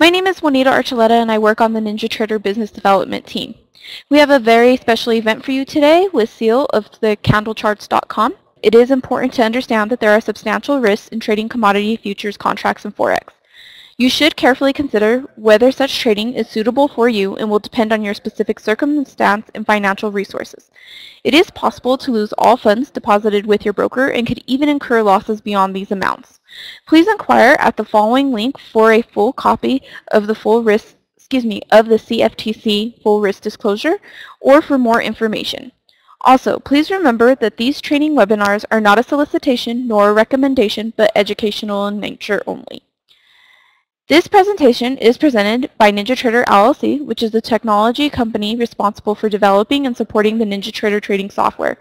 My name is Juanita Archuleta and I work on the NinjaTrader business development team. We have a very special event for you today with Syl of the candlecharts.com. It is important to understand that there are substantial risks in trading commodity futures contracts and Forex. You should carefully consider whether such trading is suitable for you and will depend on your specific circumstance and financial resources. It is possible to lose all funds deposited with your broker and could even incur losses beyond these amounts. Please inquire at the following link for a full copy of the full risk excuse me, of the CFTC full risk disclosure or for more information. Also, please remember that these training webinars are not a solicitation nor a recommendation, but educational in nature only. This presentation is presented by NinjaTrader LLC, which is the technology company responsible for developing and supporting the NinjaTrader trading software.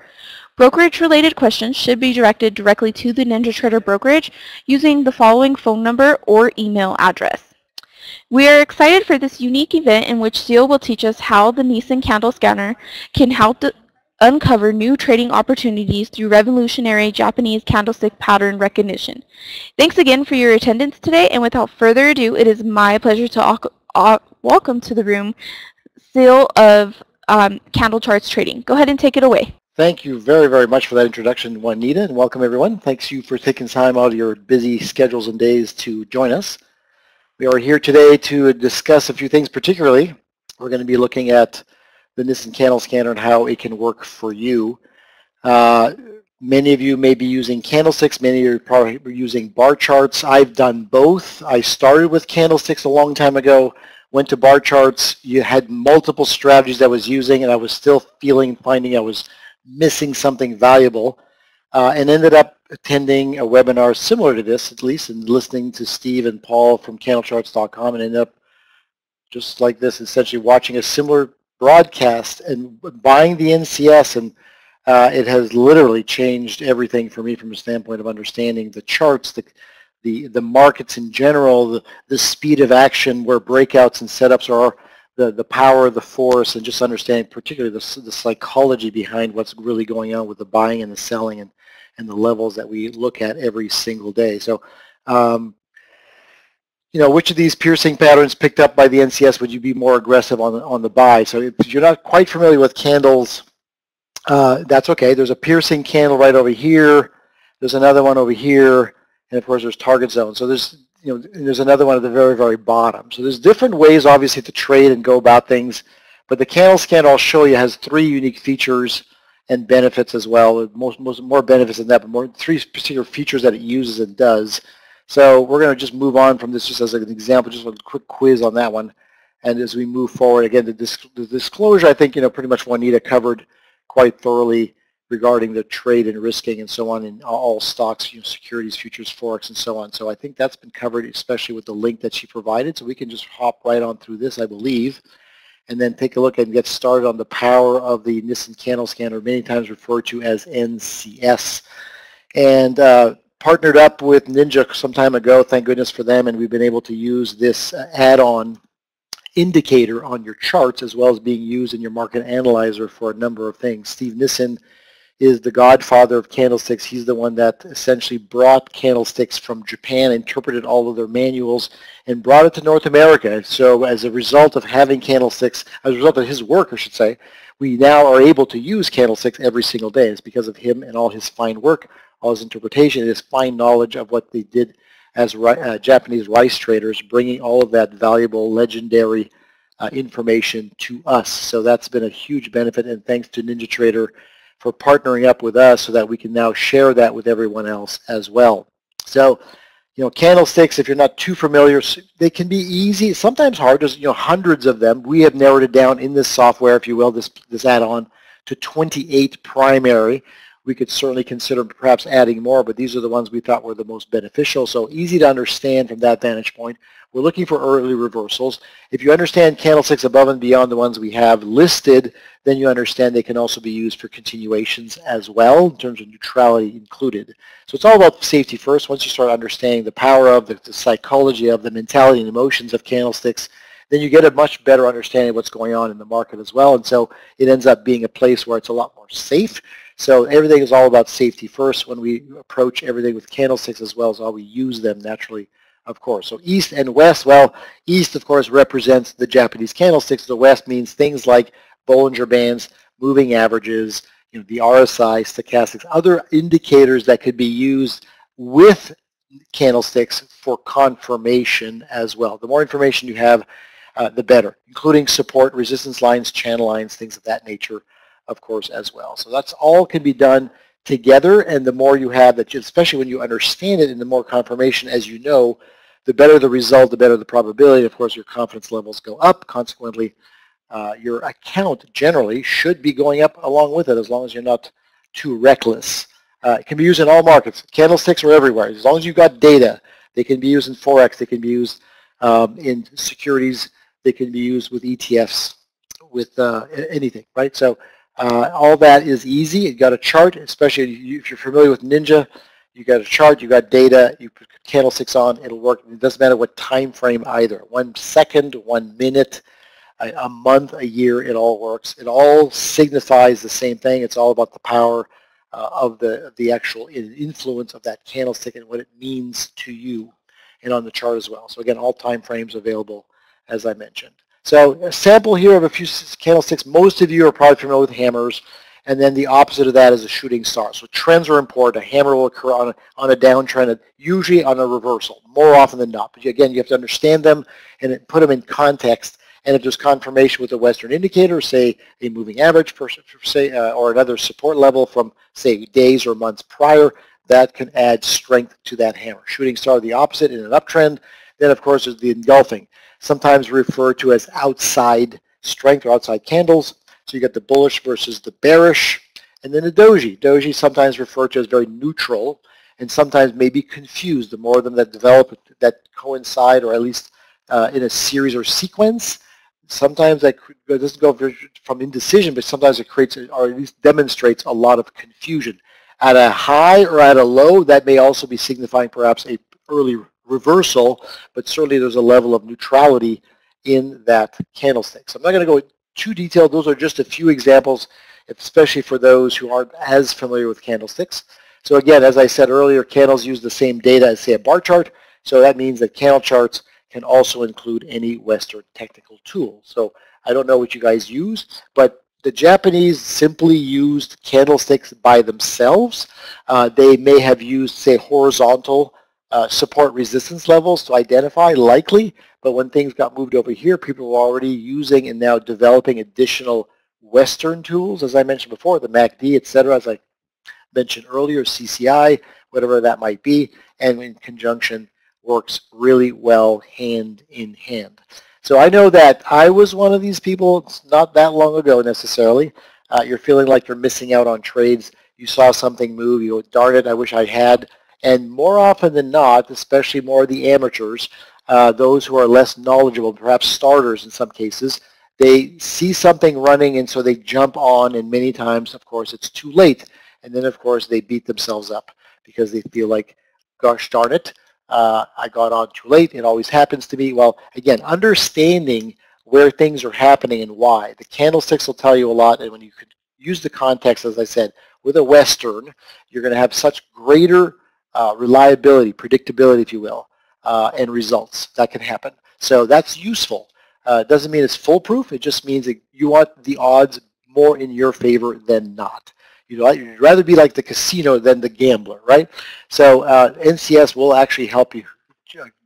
Brokerage-related questions should be directed directly to the NinjaTrader brokerage using the following phone number or email address. We are excited for this unique event in which Syl will teach us how the Nison candle scanner can help uncover new trading opportunities through revolutionary Japanese candlestick pattern recognition. Thanks again for your attendance today, and without further ado, it is my pleasure to uh, welcome to the room Syl of um, Candle Charts Trading. Go ahead and take it away. Thank you very, very much for that introduction, Juanita, and welcome everyone. Thanks you for taking time out of your busy schedules and days to join us. We are here today to discuss a few things, particularly we're going to be looking at the Nison Candle Scanner and how it can work for you. Uh, many of you may be using candlesticks. Many of you are probably using bar charts. I've done both. I started with candlesticks a long time ago, went to bar charts. You had multiple strategies I was using, and I was still feeling, finding I was missing something valuable, uh, and ended up attending a webinar similar to this, at least, and listening to Steve and Paul from candlecharts.com, and ended up just like this, essentially watching a similar broadcast and buying the NCS and uh, it has literally changed everything for me from a standpoint of understanding the charts, the the, the markets in general, the, the speed of action where breakouts and setups are, the, the power of the force, and just understanding particularly the, the psychology behind what's really going on with the buying and the selling and, and the levels that we look at every single day. So um, you know, which of these piercing patterns picked up by the NCS would you be more aggressive on on the buy? So if you're not quite familiar with candles, uh, that's okay. There's a piercing candle right over here. There's another one over here. And of course, there's target zone. So there's, you know, there's another one at the very, very bottom. So there's different ways, obviously, to trade and go about things. But the candle scan I'll show you has three unique features and benefits as well. Most, most more benefits than that, but more three particular features that it uses and does. So we're going to just move on from this just as an example, just a quick quiz on that one. And as we move forward, again, the, disc the disclosure, I think, you know, pretty much Juanita covered quite thoroughly regarding the trade and risking and so on in all stocks, you know, securities, futures, forex, and so on. So I think that's been covered, especially with the link that she provided. So we can just hop right on through this, I believe, and then take a look and get started on the power of the Nison Candle Scanner, many times referred to as NCS. And uh, partnered up with Ninja some time ago, thank goodness for them, and we've been able to use this uh, add-on indicator on your charts as well as being used in your market analyzer for a number of things. Steve Nison is the godfather of candlesticks. He's the one that essentially brought candlesticks from Japan, interpreted all of their manuals, and brought it to North America. So as a result of having candlesticks, as a result of his work, I should say, we now are able to use candlesticks every single day. It's because of him and all his fine work all his interpretation, his fine knowledge of what they did as uh, Japanese rice traders, bringing all of that valuable, legendary uh, information to us. So that's been a huge benefit, and thanks to NinjaTrader for partnering up with us so that we can now share that with everyone else as well. So, you know, candlesticks, if you're not too familiar, they can be easy, sometimes hard. There's, you know, hundreds of them. We have narrowed it down in this software, if you will, this, this add-on, to 28 primary we could certainly consider perhaps adding more, but these are the ones we thought were the most beneficial. So easy to understand from that vantage point. We're looking for early reversals. If you understand candlesticks above and beyond the ones we have listed, then you understand they can also be used for continuations as well in terms of neutrality included. So it's all about safety first. Once you start understanding the power of, the, the psychology of, the mentality and emotions of candlesticks, then you get a much better understanding of what's going on in the market as well. And so it ends up being a place where it's a lot more safe so everything is all about safety first when we approach everything with candlesticks as well as how we use them naturally of course. So east and west, well, east, of course, represents the Japanese candlesticks. The west means things like Bollinger Bands, moving averages, you know, the RSI, stochastics, other indicators that could be used with candlesticks for confirmation as well. The more information you have, uh, the better, including support, resistance lines, channel lines, things of that nature, of course, as well. So that's all can be done together, and the more you have that, especially when you understand it and the more confirmation, as you know, the better the result, the better the probability. Of course, your confidence levels go up. Consequently, uh, your account generally should be going up along with it as long as you're not too reckless. Uh, it can be used in all markets. Candlesticks are everywhere. As long as you've got data, they can be used in Forex. They can be used um, in securities. They can be used with ETFs, with uh, anything, right? So uh, all that is easy. You've got a chart, especially if you're familiar with Ninja. You've got a chart. you've got data. You put candlesticks on. It'll work. It doesn't matter what time frame either. One second, one minute a, a month, a year, it all works. It all signifies the same thing. It's all about the power uh, of the the actual influence of that candlestick and what it means to you and on the chart as well. So again, all time frames available as I mentioned. So a sample here of a few candlesticks. Most of you are probably familiar with hammers. And then the opposite of that is a shooting star. So trends are important. A hammer will occur on a, on a downtrend, usually on a reversal, more often than not. But again, you have to understand them and put them in context and if there's confirmation with a Western indicator, say a moving average, per, say, uh, or another support level from, say, days or months prior, that can add strength to that hammer. Shooting star the opposite in an uptrend. Then, of course, is the engulfing, sometimes referred to as outside strength or outside candles. So you got the bullish versus the bearish. And then the doji. Doji sometimes referred to as very neutral and sometimes may be confused. The more of them that develop that coincide or at least uh, in a series or sequence, sometimes that doesn't go from indecision, but sometimes it creates or at least demonstrates a lot of confusion. At a high or at a low, that may also be signifying perhaps a early reversal, but certainly there's a level of neutrality in that candlestick. So I'm not going to go too detailed. Those are just a few examples, especially for those who aren't as familiar with candlesticks. So again, as I said earlier, candles use the same data as, say, a bar chart. So that means that candle charts can also include any Western technical tool. So I don't know what you guys use, but the Japanese simply used candlesticks by themselves. Uh, they may have used, say, horizontal uh, support resistance levels to identify, likely, but when things got moved over here, people were already using and now developing additional Western tools, as I mentioned before, the MACD, et cetera, as I mentioned earlier, CCI, whatever that might be, and in conjunction works really well hand in hand. So I know that I was one of these people it's not that long ago necessarily. Uh, you're feeling like you're missing out on trades. You saw something move. You go, darn it, I wish I had. And more often than not, especially more of the amateurs, uh, those who are less knowledgeable, perhaps starters in some cases, they see something running and so they jump on and many times, of course, it's too late. And then, of course, they beat themselves up because they feel like, gosh darn it, uh, I got on too late. It always happens to me. Well, again, understanding where things are happening and why. The candlesticks will tell you a lot, and when you could use the context, as I said, with a Western, you're going to have such greater uh, reliability, predictability, if you will, uh, and results that can happen. So that's useful. Uh, doesn't mean it's foolproof. It just means that you want the odds more in your favor than not. You you'd rather be like the casino than the gambler, right? So uh, NCS will actually help you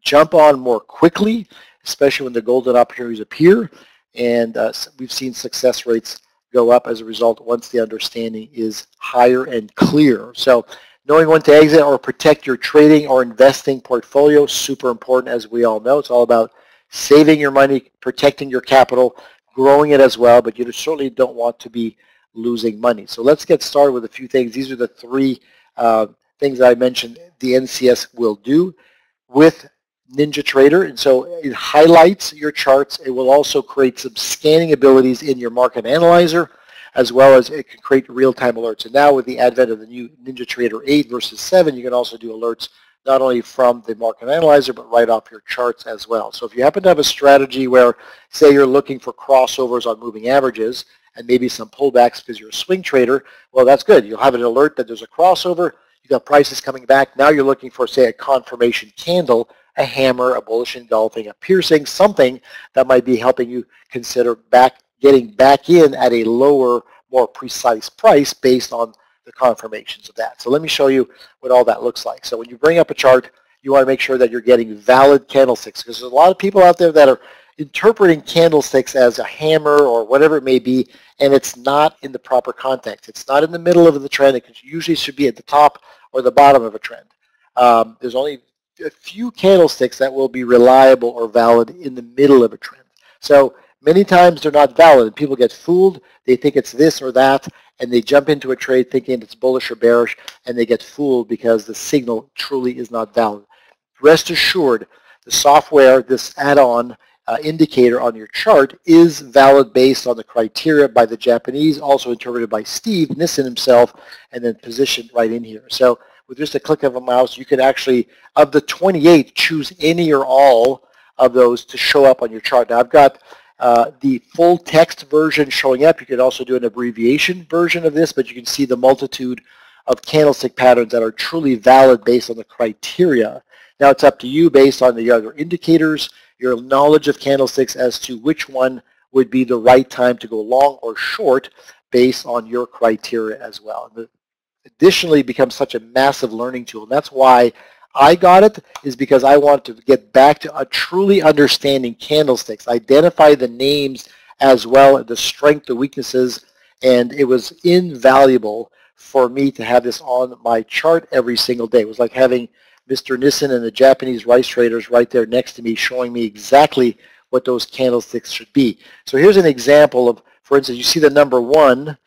jump on more quickly, especially when the golden opportunities appear. And uh, we've seen success rates go up as a result once the understanding is higher and clear. So knowing when to exit or protect your trading or investing portfolio, super important as we all know. It's all about saving your money, protecting your capital, growing it as well, but you certainly don't want to be losing money. So let's get started with a few things. These are the three uh, things that I mentioned the NCS will do with NinjaTrader. And so it highlights your charts. It will also create some scanning abilities in your market analyzer, as well as it can create real-time alerts. And now with the advent of the new NinjaTrader 8 versus 7, you can also do alerts not only from the market analyzer, but right off your charts as well. So if you happen to have a strategy where, say you're looking for crossovers on moving averages, and maybe some pullbacks because you're a swing trader, well, that's good. You'll have an alert that there's a crossover. You've got prices coming back. Now you're looking for, say, a confirmation candle a hammer, a bullish engulfing, a piercing, something that might be helping you consider back getting back in at a lower, more precise price based on the confirmations of that. So let me show you what all that looks like. So when you bring up a chart, you want to make sure that you're getting valid candlesticks because there's a lot of people out there that are interpreting candlesticks as a hammer or whatever it may be, and it's not in the proper context. It's not in the middle of the trend. It usually should be at the top or the bottom of a trend. Um, there's only a few candlesticks that will be reliable or valid in the middle of a trend. So many times they're not valid. People get fooled. They think it's this or that, and they jump into a trade thinking it's bullish or bearish, and they get fooled because the signal truly is not valid. Rest assured, the software, this add-on, uh, indicator on your chart is valid based on the criteria by the Japanese, also interpreted by Steve Nison himself, and then positioned right in here. So with just a click of a mouse, you can actually, of the 28, choose any or all of those to show up on your chart. Now I've got uh, the full text version showing up. You can also do an abbreviation version of this, but you can see the multitude of candlestick patterns that are truly valid based on the criteria. Now it's up to you based on the other indicators your knowledge of candlesticks as to which one would be the right time to go long or short based on your criteria as well. And additionally becomes such a massive learning tool. And that's why I got it is because I want to get back to a truly understanding candlesticks, identify the names as well, the strength, the weaknesses, and it was invaluable for me to have this on my chart every single day. It was like having Mr. Nison and the Japanese rice traders right there next to me showing me exactly what those candlesticks should be. So here's an example of, for instance, you see the number one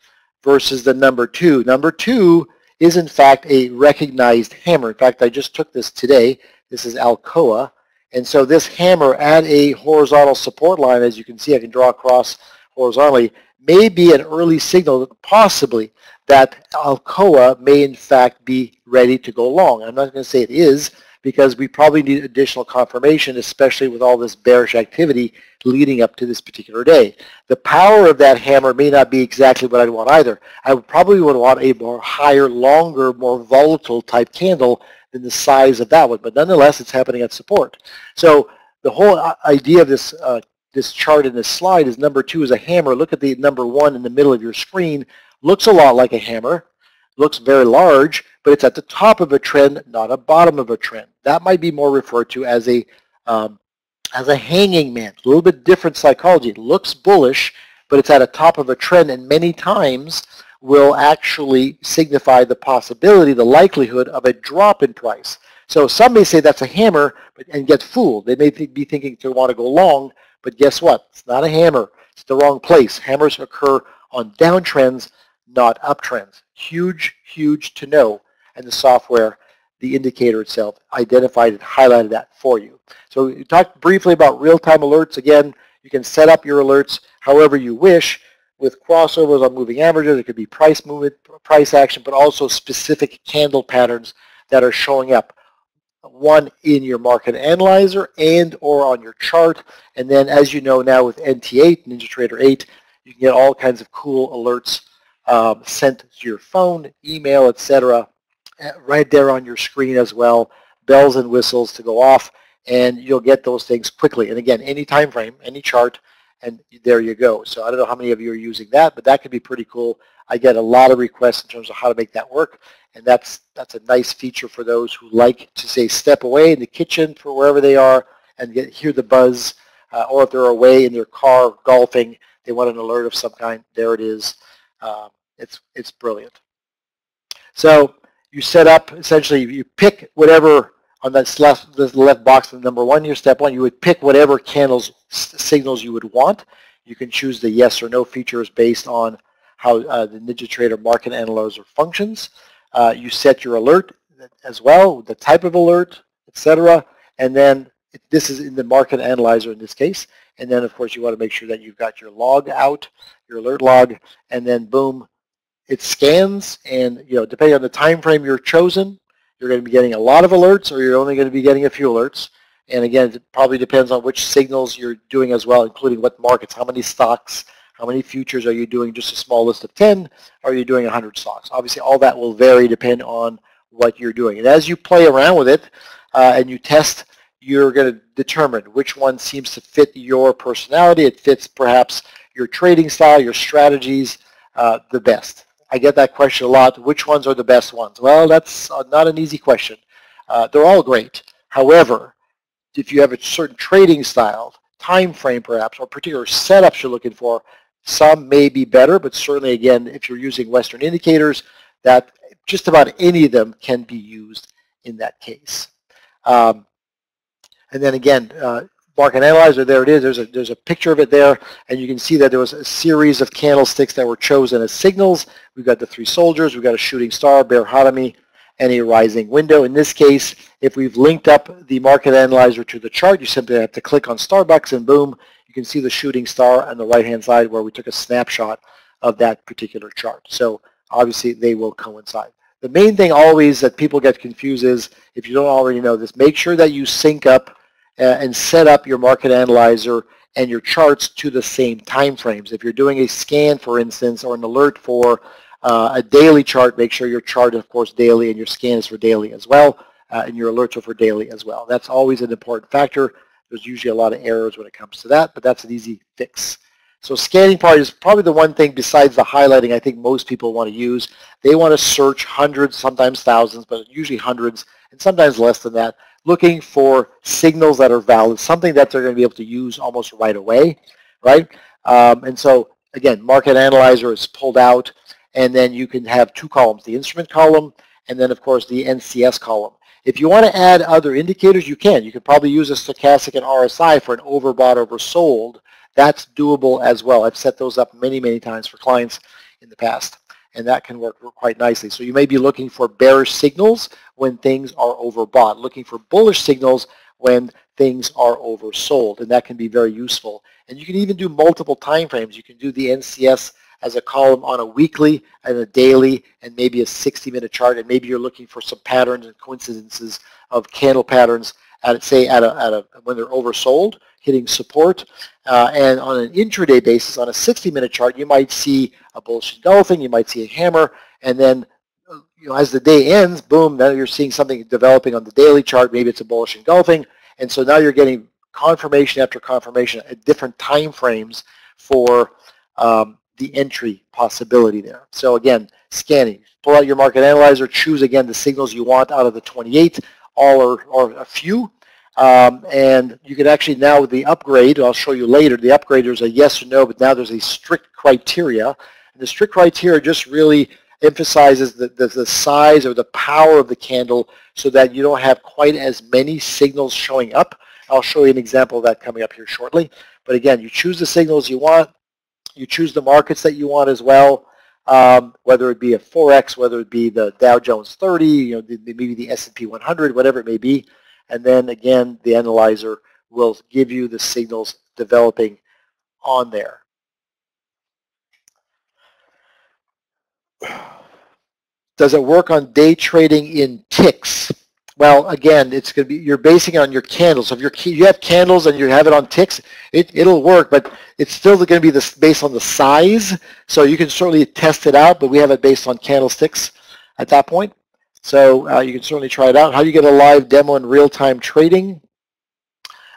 versus the number two. Number two is in fact a recognized hammer. In fact, I just took this today. This is Alcoa. And so this hammer at a horizontal support line, as you can see, I can draw across horizontally, may be an early signal, possibly, that Alcoa may in fact be ready to go long. I'm not going to say it is because we probably need additional confirmation, especially with all this bearish activity leading up to this particular day. The power of that hammer may not be exactly what I'd want either. I would probably would want a more higher, longer, more volatile type candle than the size of that one, but nonetheless, it's happening at support. So the whole uh, idea of this uh, this chart in this slide is number two is a hammer. Look at the number one in the middle of your screen looks a lot like a hammer, looks very large, but it's at the top of a trend, not a bottom of a trend. That might be more referred to as a um, as a hanging man. A little bit different psychology. It looks bullish, but it's at the top of a trend, and many times will actually signify the possibility, the likelihood of a drop in price. So some may say that's a hammer and get fooled. They may be thinking to want to go long, but guess what? It's not a hammer. It's the wrong place. Hammers occur on downtrends not uptrends. Huge, huge to know. And the software, the indicator itself, identified and highlighted that for you. So we talked briefly about real-time alerts. Again, you can set up your alerts however you wish with crossovers on moving averages. It could be price movement, price action, but also specific candle patterns that are showing up one in your market analyzer and or on your chart. And then as you know now with NT8, NinjaTrader 8, you can get all kinds of cool alerts um, sent to your phone, email, etc. Eh, right there on your screen as well, bells and whistles to go off, and you'll get those things quickly. And again, any time frame, any chart, and there you go. So I don't know how many of you are using that, but that could be pretty cool. I get a lot of requests in terms of how to make that work, and that's that's a nice feature for those who like to say step away in the kitchen for wherever they are and get hear the buzz, uh, or if they're away in their car golfing, they want an alert of some kind. There it is. Um, it's, it's brilliant. So you set up, essentially, you pick whatever on that left, the left box, number one here, step one, you would pick whatever candles signals you would want. You can choose the yes or no features based on how uh, the NinjaTrader market analyzer functions. Uh, you set your alert as well, the type of alert, etc. And then this is in the market analyzer in this case. And then, of course, you want to make sure that you've got your log out, your alert log, and then boom, it scans. And you know depending on the time frame you're chosen you're going to be getting a lot of alerts or you're only going to be getting a few alerts. And again it probably depends on which signals you're doing as well including what markets how many stocks how many futures are you doing? Just a small list of 10 are you doing 100 stocks? Obviously all that will vary depending on what you're doing. And as you play around with it uh, and you test you're going to determine which one seems to fit your personality. It fits perhaps your trading style, your strategies uh, the best. I get that question a lot. Which ones are the best ones? Well, that's uh, not an easy question. Uh, they're all great. However, if you have a certain trading style, time frame perhaps, or particular setups you're looking for, some may be better, but certainly again, if you're using Western indicators, that just about any of them can be used in that case. Um, and then again, uh, market analyzer, there it is. There's a, there's a picture of it there, and you can see that there was a series of candlesticks that were chosen as signals. We've got the three soldiers, we've got a shooting star, bear Harami, and a rising window. In this case, if we've linked up the market analyzer to the chart, you simply have to click on Starbucks, and boom, you can see the shooting star on the right-hand side where we took a snapshot of that particular chart. So obviously, they will coincide. The main thing always that people get confused is, if you don't already know this, make sure that you sync up and set up your market analyzer and your charts to the same time frames. If you're doing a scan, for instance, or an alert for uh, a daily chart, make sure your chart is, of course, daily and your scan is for daily as well, uh, and your alerts are for daily as well. That's always an important factor. There's usually a lot of errors when it comes to that, but that's an easy fix. So scanning part is probably the one thing besides the highlighting I think most people want to use. They want to search hundreds, sometimes thousands, but usually hundreds, and sometimes less than that, looking for signals that are valid, something that they're going to be able to use almost right away, right? Um, and so, again, market analyzer is pulled out, and then you can have two columns, the instrument column, and then, of course, the NCS column. If you want to add other indicators, you can. You could probably use a stochastic and RSI for an overbought, oversold. That's doable as well. I've set those up many, many times for clients in the past and that can work quite nicely. So you may be looking for bearish signals when things are overbought, looking for bullish signals when things are oversold, and that can be very useful. And you can even do multiple time frames. You can do the NCS as a column on a weekly and a daily and maybe a 60-minute chart, and maybe you're looking for some patterns and coincidences of candle patterns at say at a, at a when they're oversold, hitting support. Uh, and on an intraday basis, on a 60-minute chart, you might see a bullish engulfing, you might see a hammer, and then uh, you know, as the day ends, boom, now you're seeing something developing on the daily chart. Maybe it's a bullish engulfing, and so now you're getting confirmation after confirmation at different time frames for um, the entry possibility there. So again, scanning. Pull out your market analyzer, choose again the signals you want out of the 28, all or, or a few, um, and you can actually now with the upgrade, I'll show you later, the upgrade there's a yes or no, but now there's a strict criteria. And the strict criteria just really emphasizes the, the, the size or the power of the candle so that you don't have quite as many signals showing up. I'll show you an example of that coming up here shortly. But again, you choose the signals you want. You choose the markets that you want as well, um, whether it be a Forex, whether it be the Dow Jones 30, you know, maybe the S&P 100, whatever it may be. And then again, the analyzer will give you the signals developing on there. Does it work on day trading in ticks? Well, again, it's going to be you're basing it on your candles. So if you're, you have candles and you have it on ticks, it, it'll work, but it's still going to be this based on the size. So you can certainly test it out, but we have it based on candlesticks at that point. So uh, you can certainly try it out. How do you get a live demo in real-time trading?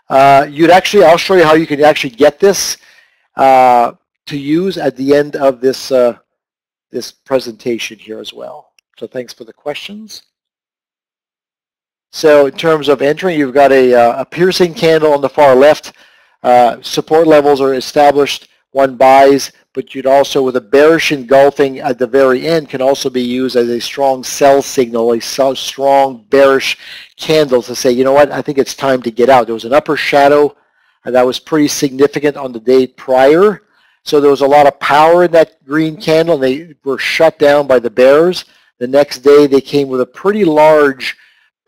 Uh, you'd actually, I'll show you how you can actually get this uh, to use at the end of this uh, this presentation here as well. So thanks for the questions. So in terms of entering, you've got a, uh, a piercing candle on the far left. Uh, support levels are established. One buys but you'd also, with a bearish engulfing at the very end, can also be used as a strong sell signal, a strong bearish candle to say, you know what, I think it's time to get out. There was an upper shadow that was pretty significant on the day prior. So there was a lot of power in that green candle, and they were shut down by the bears. The next day, they came with a pretty large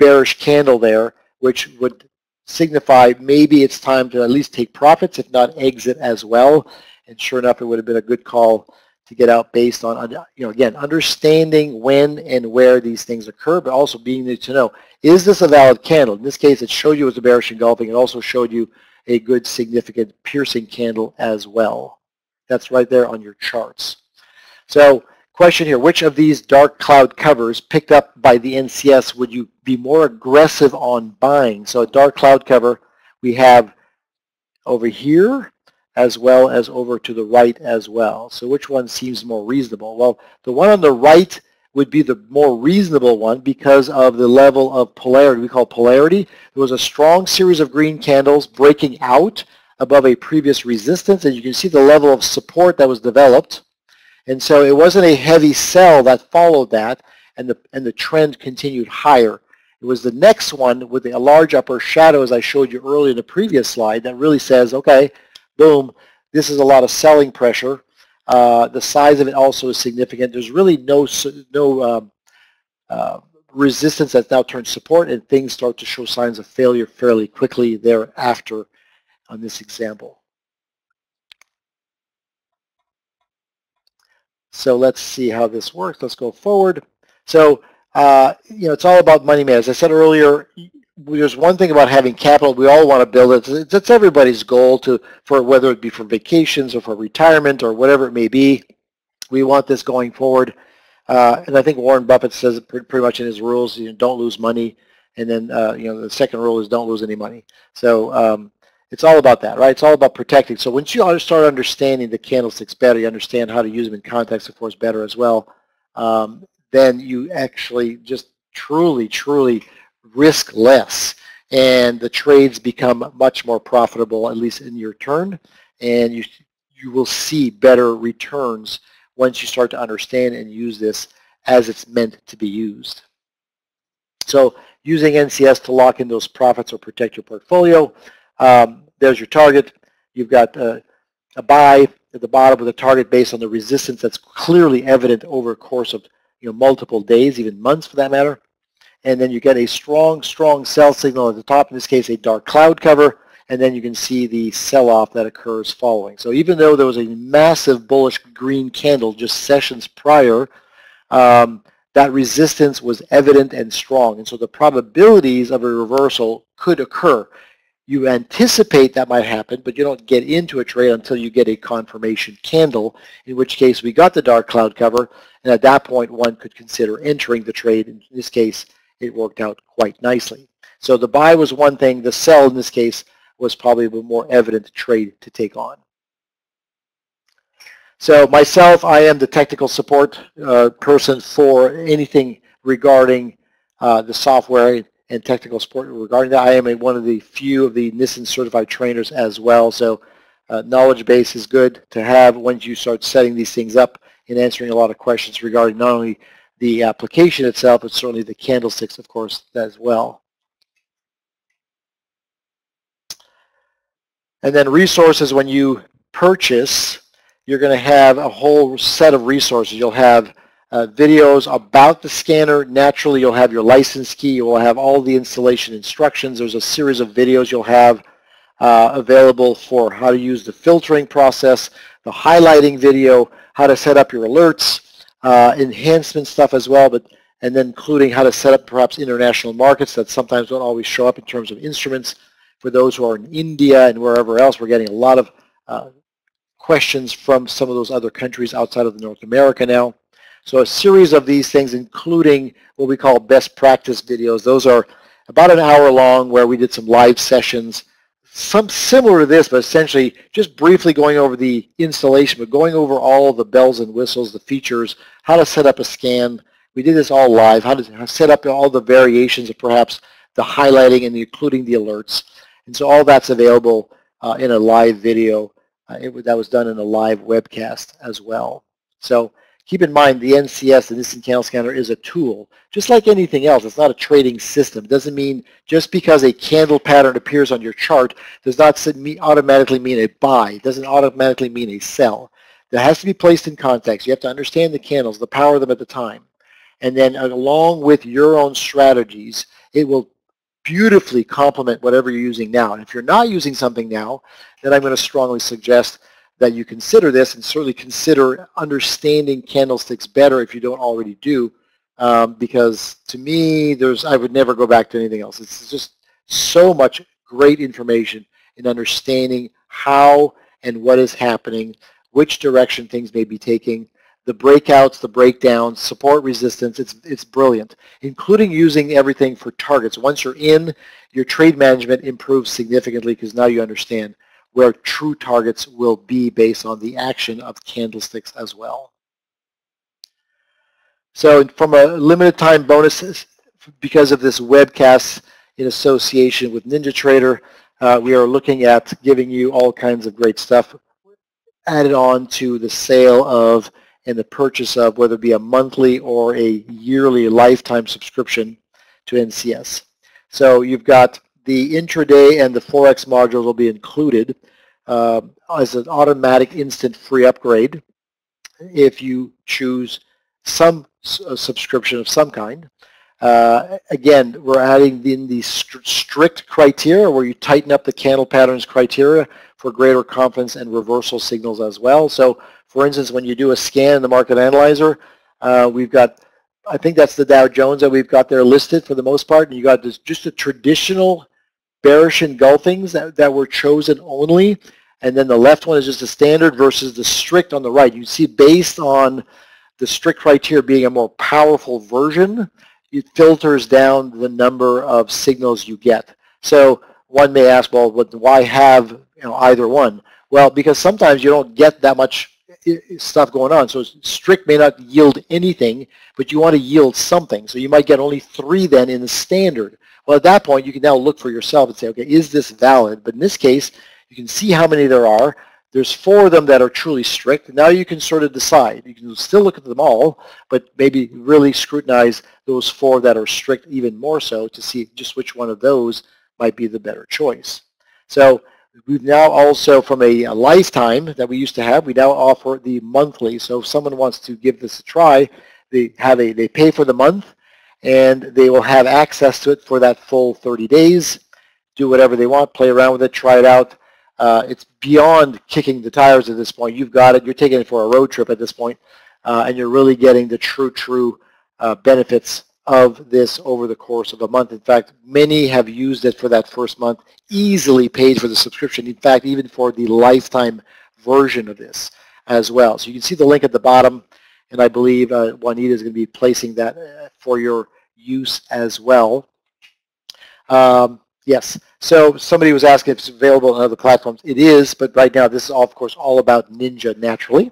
bearish candle there, which would signify maybe it's time to at least take profits, if not exit as well. And sure enough, it would have been a good call to get out based on, you know, again, understanding when and where these things occur, but also being able to know, is this a valid candle? In this case, it showed you it was a bearish engulfing. It also showed you a good significant piercing candle as well. That's right there on your charts. So question here, which of these dark cloud covers picked up by the NCS would you be more aggressive on buying? So a dark cloud cover we have over here as well as over to the right as well. So which one seems more reasonable? Well, the one on the right would be the more reasonable one because of the level of polarity we call polarity. There was a strong series of green candles breaking out above a previous resistance and you can see the level of support that was developed. And so it wasn't a heavy sell that followed that and the, and the trend continued higher. It was the next one with a large upper shadow as I showed you earlier in the previous slide that really says, okay, boom, this is a lot of selling pressure. Uh, the size of it also is significant. There's really no, no um, uh, resistance that's now turned support and things start to show signs of failure fairly quickly thereafter on this example. So let's see how this works. Let's go forward. So, uh, you know, it's all about money man. As I said earlier, there's one thing about having capital. We all want to build it. It's, it's everybody's goal to, for whether it be for vacations or for retirement or whatever it may be. We want this going forward. Uh, and I think Warren Buffett says it pretty much in his rules, you know, don't lose money. And then, uh, you know, the second rule is don't lose any money. So um, it's all about that, right? It's all about protecting. So once you start understanding the candlesticks better, you understand how to use them in context, of course, better as well, um, then you actually just truly, truly risk less. And the trades become much more profitable, at least in your turn. And you, you will see better returns once you start to understand and use this as it's meant to be used. So using NCS to lock in those profits or protect your portfolio, um, there's your target. You've got uh, a buy at the bottom with a target based on the resistance that's clearly evident over a course of you know multiple days, even months for that matter. And then you get a strong, strong sell signal at the top, in this case a dark cloud cover, and then you can see the sell-off that occurs following. So even though there was a massive bullish green candle just sessions prior, um, that resistance was evident and strong. And so the probabilities of a reversal could occur you anticipate that might happen, but you don't get into a trade until you get a confirmation candle, in which case we got the dark cloud cover, and at that point one could consider entering the trade. In this case, it worked out quite nicely. So the buy was one thing, the sell in this case was probably a more evident trade to take on. So myself, I am the technical support uh, person for anything regarding uh, the software and technical support regarding that. I am a, one of the few of the Nison certified trainers as well, so uh, knowledge base is good to have once you start setting these things up and answering a lot of questions regarding not only the application itself, but certainly the candlesticks, of course, as well. And then resources, when you purchase, you're going to have a whole set of resources. You'll have uh, videos about the scanner. Naturally, you'll have your license key. You will have all the installation instructions. There's a series of videos you'll have uh, available for how to use the filtering process, the highlighting video, how to set up your alerts, uh, enhancement stuff as well, but and then including how to set up perhaps international markets that sometimes don't always show up in terms of instruments. For those who are in India and wherever else, we're getting a lot of uh, questions from some of those other countries outside of North America now. So a series of these things, including what we call best practice videos. Those are about an hour long where we did some live sessions, some similar to this, but essentially just briefly going over the installation, but going over all the bells and whistles, the features, how to set up a scan. We did this all live, how to set up all the variations of perhaps the highlighting and the, including the alerts. And so all that's available uh, in a live video. Uh, it, that was done in a live webcast as well. So Keep in mind the NCS, the Instant Candle Scanner, is a tool. Just like anything else, it's not a trading system. It doesn't mean just because a candle pattern appears on your chart does not automatically mean a buy. It doesn't automatically mean a sell. That has to be placed in context. You have to understand the candles, the power of them at the time. And then uh, along with your own strategies, it will beautifully complement whatever you're using now. And if you're not using something now, then I'm going to strongly suggest that you consider this and certainly consider understanding candlesticks better if you don't already do. Um, because to me, there's I would never go back to anything else. It's just so much great information in understanding how and what is happening, which direction things may be taking. the breakouts, the breakdowns, support resistance. It's, it's brilliant, including using everything for targets. Once you're in, your trade management improves significantly because now you understand where true targets will be based on the action of candlesticks as well. So from a limited time bonuses, because of this webcast in association with NinjaTrader, uh, we are looking at giving you all kinds of great stuff added on to the sale of and the purchase of whether it be a monthly or a yearly lifetime subscription to NCS. So you've got the intraday and the Forex modules will be included uh, as an automatic instant free upgrade if you choose some subscription of some kind. Uh, again, we're adding in the st strict criteria where you tighten up the candle patterns criteria for greater confidence and reversal signals as well. So for instance, when you do a scan in the market analyzer, uh, we've got, I think that's the Dow Jones that we've got there listed for the most part, and you got this, just a traditional bearish engulfings that, that were chosen only, and then the left one is just a standard versus the strict on the right. You see based on the strict criteria being a more powerful version, it filters down the number of signals you get. So one may ask, well, why have you know, either one? Well, because sometimes you don't get that much stuff going on. So strict may not yield anything, but you want to yield something. So you might get only three then in the standard. Well, at that point, you can now look for yourself and say, okay, is this valid? But in this case, you can see how many there are. There's four of them that are truly strict. Now you can sort of decide. You can still look at them all, but maybe really scrutinize those four that are strict even more so to see just which one of those might be the better choice. So we've now also, from a, a lifetime that we used to have, we now offer the monthly. So if someone wants to give this a try, they have a they pay for the month, and they will have access to it for that full 30 days. Do whatever they want, play around with it, try it out. Uh, it's beyond kicking the tires at this point. You've got it. You're taking it for a road trip at this point, uh, and you're really getting the true, true uh, benefits of this over the course of a month. In fact, many have used it for that first month, easily paid for the subscription. In fact, even for the lifetime version of this as well. So you can see the link at the bottom, and I believe uh, Juanita is going to be placing that uh, for your use as well. Um, yes. So somebody was asking if it's available on other platforms. It is, but right now this is, all, of course, all about Ninja naturally.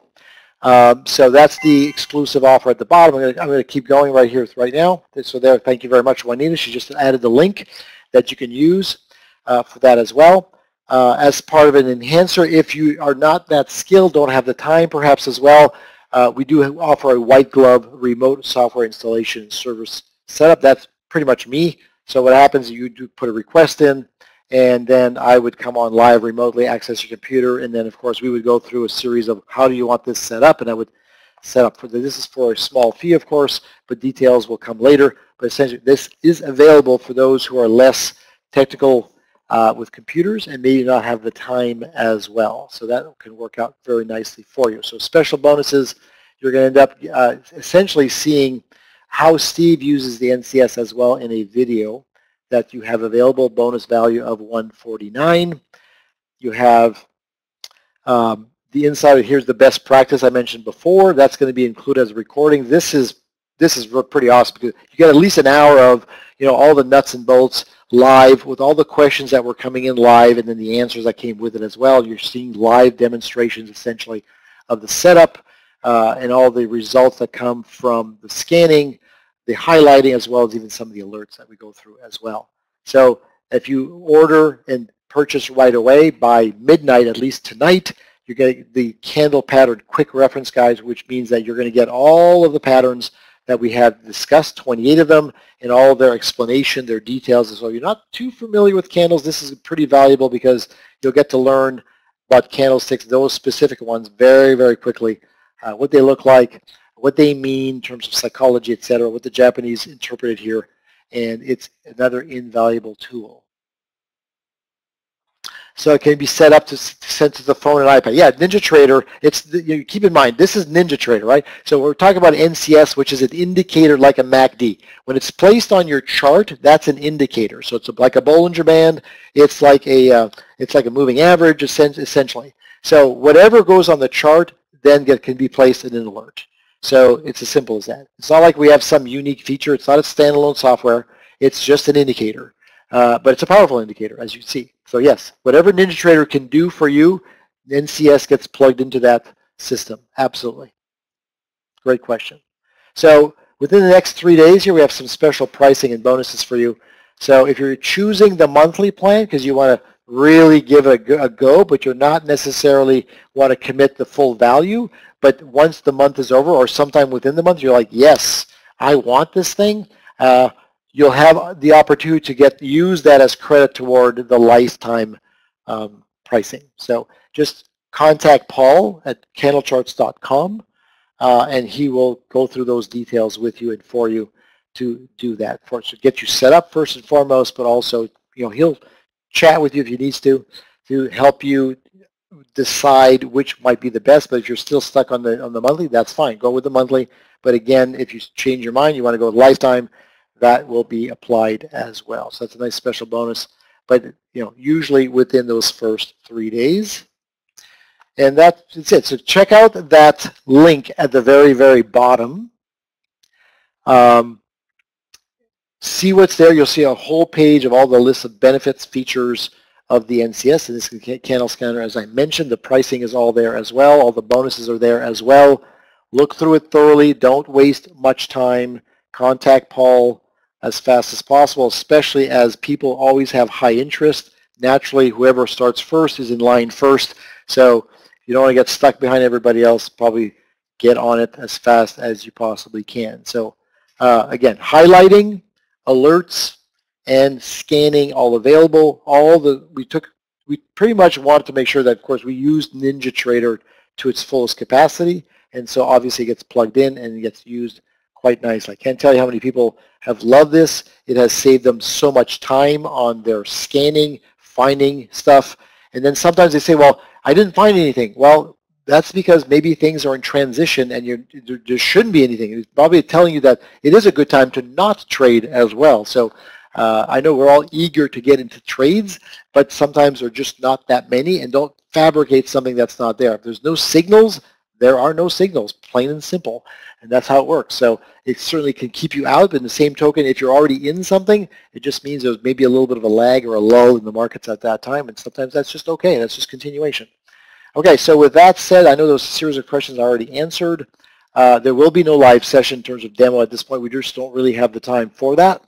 Um, so that's the exclusive offer at the bottom. I'm going, to, keep going right here right now. So there, thank you very much, Juanita. She just added the link that you can use uh, for that as well. Uh, as part of an enhancer, if you are not that skilled, don't have the time perhaps as well, uh, we do offer a white glove remote software installation service setup. That's pretty much me. So what happens, you do put a request in, and then I would come on live remotely, access your computer, and then of course we would go through a series of how do you want this set up, and I would set up for the, this is for a small fee of course, but details will come later. But essentially this is available for those who are less technical uh, with computers and maybe not have the time as well. So that can work out very nicely for you. So special bonuses, you're going to end up uh, essentially seeing how Steve uses the NCS as well in a video that you have available bonus value of 149. You have um, the inside. Here's the best practice I mentioned before. That's going to be included as a recording. This is this is pretty awesome because you get at least an hour of you know all the nuts and bolts live with all the questions that were coming in live and then the answers that came with it as well. You're seeing live demonstrations essentially of the setup uh, and all the results that come from the scanning, the highlighting, as well as even some of the alerts that we go through as well. So if you order and purchase right away by midnight, at least tonight, you're getting the candle pattern quick reference guides, which means that you're going to get all of the patterns that we have discussed, 28 of them, and all their explanation, their details as well. If you're not too familiar with candles. This is pretty valuable because you'll get to learn about candlesticks, those specific ones, very, very quickly, uh, what they look like, what they mean in terms of psychology, etc., what the Japanese interpreted here, and it's another invaluable tool. So it can be set up to send to the phone and iPad. Yeah, NinjaTrader, it's, you keep in mind, this is NinjaTrader, right? So we're talking about NCS, which is an indicator like a MACD. When it's placed on your chart, that's an indicator. So it's like a Bollinger Band. It's like a, uh, it's like a moving average, essentially. So whatever goes on the chart then get, can be placed in an alert. So it's as simple as that. It's not like we have some unique feature. It's not a standalone software. It's just an indicator. Uh, but it's a powerful indicator, as you see. So yes, whatever NinjaTrader can do for you, NCS gets plugged into that system. Absolutely. Great question. So within the next three days here, we have some special pricing and bonuses for you. So if you're choosing the monthly plan because you want to really give it a, go, but you're not necessarily want to commit the full value, but once the month is over or sometime within the month, you're like, yes, I want this thing, uh, you'll have the opportunity to get use that as credit toward the lifetime um, pricing. So just contact Paul at candlecharts.com uh, and he will go through those details with you and for you to do that for to get you set up first and foremost, but also you know he'll chat with you if he needs to to help you decide which might be the best. But if you're still stuck on the on the monthly, that's fine. Go with the monthly. But again, if you change your mind, you want to go with lifetime, that will be applied as well. So that's a nice special bonus. But you know, usually within those first three days. And that's it. So check out that link at the very, very bottom. Um, see what's there. You'll see a whole page of all the list of benefits, features of the NCS. And this is Candle Scanner. As I mentioned, the pricing is all there as well. All the bonuses are there as well. Look through it thoroughly. Don't waste much time. Contact Paul as fast as possible, especially as people always have high interest. Naturally, whoever starts first is in line first. So you don't want to get stuck behind everybody else. Probably get on it as fast as you possibly can. So uh, again, highlighting, alerts, and scanning all available. All the we took we pretty much wanted to make sure that of course we used NinjaTrader to its fullest capacity and so obviously it gets plugged in and gets used quite nicely. I can't tell you how many people have loved this. It has saved them so much time on their scanning, finding stuff. And then sometimes they say, well, I didn't find anything. Well, that's because maybe things are in transition and you're, there shouldn't be anything. It's probably telling you that it is a good time to not trade as well. So uh, I know we're all eager to get into trades, but sometimes there are just not that many and don't fabricate something that's not there. If there's no signals, there are no signals, plain and simple. And that's how it works. So it certainly can keep you out, but in the same token, if you're already in something, it just means there's maybe a little bit of a lag or a lull in the markets at that time, and sometimes that's just okay. That's just continuation. Okay, so with that said, I know those series of questions are already answered. Uh, there will be no live session in terms of demo at this point. We just don't really have the time for that.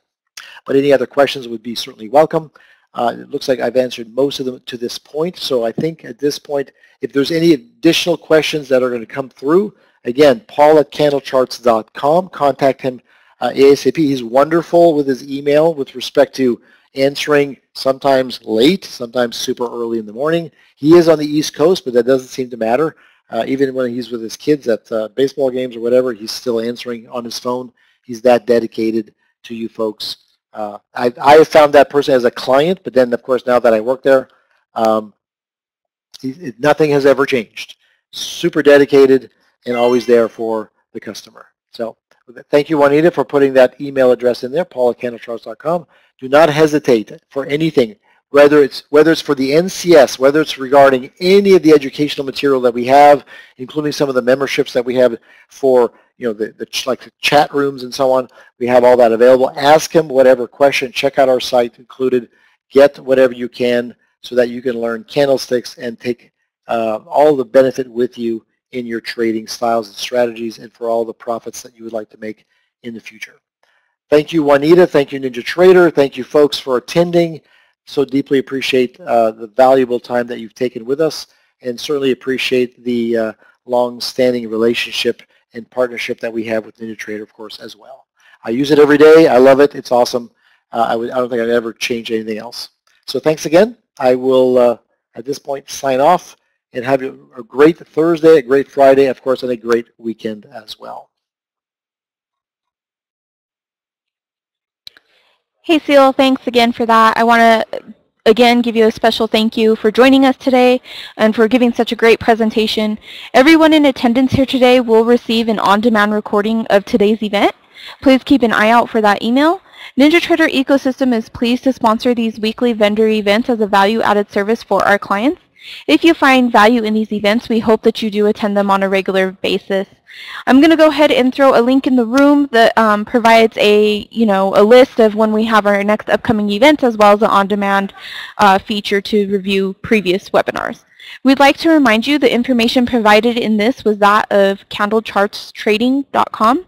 But any other questions would be certainly welcome. Uh, it looks like I've answered most of them to this point. So I think at this point, if there's any additional questions that are going to come through, again, paul at candlecharts.com. Contact him uh, ASAP. He's wonderful with his email with respect to answering sometimes late, sometimes super early in the morning. He is on the East Coast, but that doesn't seem to matter. Uh, even when he's with his kids at uh, baseball games or whatever, he's still answering on his phone. He's that dedicated to you folks. Uh, I, have found that person as a client, but then, of course, now that I work there, um, he, nothing has ever changed. Super dedicated and always there for the customer. So thank you, Juanita, for putting that email address in there, paul at candlecharts.com. Do not hesitate for anything, whether it's whether it's for the NCS, whether it's regarding any of the educational material that we have, including some of the memberships that we have for you know the, the like the chat rooms and so on. We have all that available. Ask him whatever question. Check out our site included. Get whatever you can so that you can learn candlesticks and take uh, all the benefit with you in your trading styles and strategies and for all the profits that you would like to make in the future. Thank you, Juanita. Thank you, Ninja Trader. Thank you, folks, for attending. So deeply appreciate uh, the valuable time that you've taken with us and certainly appreciate the uh, long-standing relationship and partnership that we have with NinjaTrader, of course, as well. I use it every day. I love it. It's awesome. Uh, I, would, I don't think I'd ever change anything else. So thanks again. I will, uh, at this point, sign off and have a great Thursday, a great Friday, of course, and a great weekend as well. Hey, Syl, thanks again for that. I want to again give you a special thank you for joining us today and for giving such a great presentation. Everyone in attendance here today will receive an on-demand recording of today's event. Please keep an eye out for that email. NinjaTrader Ecosystem is pleased to sponsor these weekly vendor events as a value-added service for our clients. If you find value in these events, we hope that you do attend them on a regular basis. I'm going to go ahead and throw a link in the room that um, provides a, you know, a list of when we have our next upcoming events as well as an on-demand uh, feature to review previous webinars. We'd like to remind you the information provided in this was that of candlechartstrading.com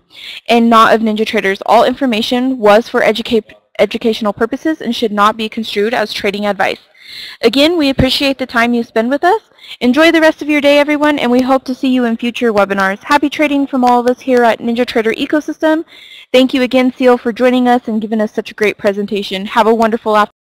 and not of NinjaTraders. All information was for educate, educational purposes and should not be construed as trading advice. Again, we appreciate the time you spend with us. Enjoy the rest of your day, everyone, and we hope to see you in future webinars. Happy trading from all of us here at NinjaTrader Ecosystem. Thank you again, Syl, for joining us and giving us such a great presentation. Have a wonderful afternoon.